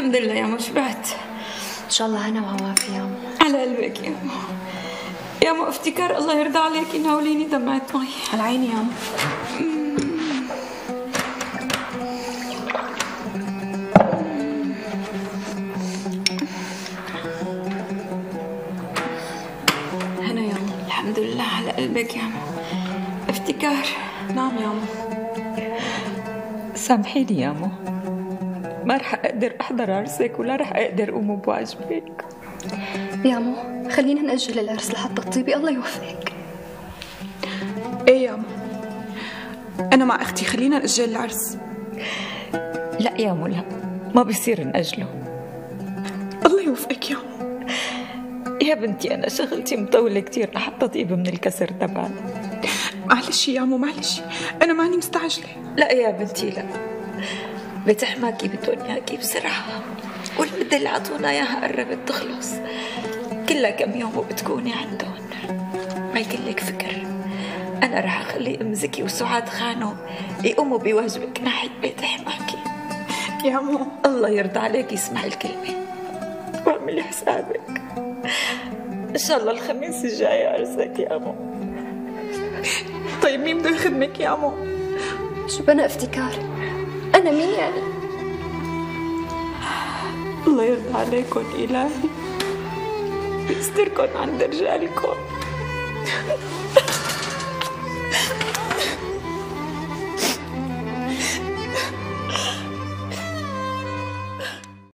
الحمد لله يا شبعت إن شاء الله أنا وعوافي يا على قلبك يا مو. يا مو افتكار الله يرضى عليكي ناوليني دمعة مي. على عيني يا مو. هنا يا مو الحمد لله على قلبك يا مو. افتكار. نعم يا مو. سامحيني يا مو. ما رح أقدر أحضر عرسك ولا رح أقدر أقوم بواجبك. يا مو خلينا نأجل العرس لحتى تطيبي الله يوفقك. إيه يا مو. أنا مع أختي خلينا نأجل العرس. لا يا مو لا. ما بصير نأجله. الله يوفقك يا مو. يا بنتي أنا شغلتي مطولة كتير لحتى طيب من الكسر تبعنا. معلش يا مو معلش. أنا ماني مستعجلة. لا يا بنتي لا. بيت حماكي بدهم اياكي بسرعة والمدة اللي عطونا اياها قربت تخلص كلها كم يوم وبتكوني عندهم. ما يكلك فكر. أنا رح أخلي أم زكي وسعاد خانو يقوموا بواجبك ناحية بيت حماكي يا مو. الله يرضى عليك يسمع الكلمة. واعملي حسابك. إن شاء الله الخميس الجاي عرسك يا مو. طيب مين بده يخدمك يا مو؟ شو بنا افتكار؟ انا مين يعني الله يرضى عليكم إلهي ويستركم عند رجالكم